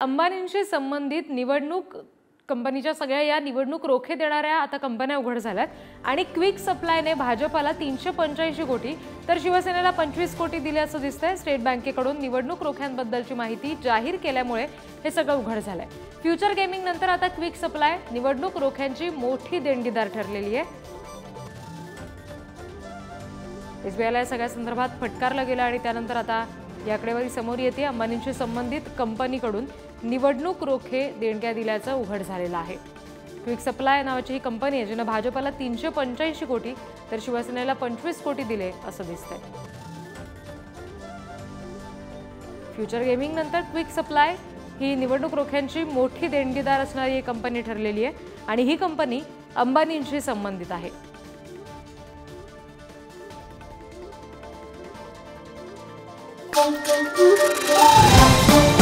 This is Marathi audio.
अंबानींशी संबंधित निवडणूक कंपनीच्या सगळ्या या निवडणूक रोखे देणाऱ्या आता कंपन्या उघड झाल्यात. आणि क्विक सप्लायने भाजपाला तीनशे पंच्याऐंशी कोटी तर शिवसेनेला पंचवीस कोटी दिले असं दिसतंय. स्टेट बँकेकडून निवडणूक रोख्यांबद्दलची माहिती जाहीर केल्यामुळे हे सगळं उघड झालंय. फ्युचर गेमिंग नंतर आता क्विक सप्लाय निवडणूक रोख्यांची मोठी देणगीदार ठरलेली आहे. एसबीआयला या सगळ्या संदर्भात फटकारलं गेलं आणि त्यानंतर आता याकडेवारी समोर येते अंबानींशी संबंधित कंपनीकडून. निवडणूक रोखे देणग्या दिल्याचं उघड झालेलं आहे क्विक सप्लाय नावाची ही कंपनी आहे जिनं भाजपाला तीनशे पंच्याऐंशी कोटी तर शिवसेनेला पंचवीस कोटी दिले असं दिसतंय फ्युचर गेमिंग नंतर क्विक सप्लाय ही निवडणूक रोख्यांची मोठी देणगीदार असणारी एक कंपनी ठरलेली आहे आणि ही कंपनी अंबानींशी संबंधित आहे Thank you.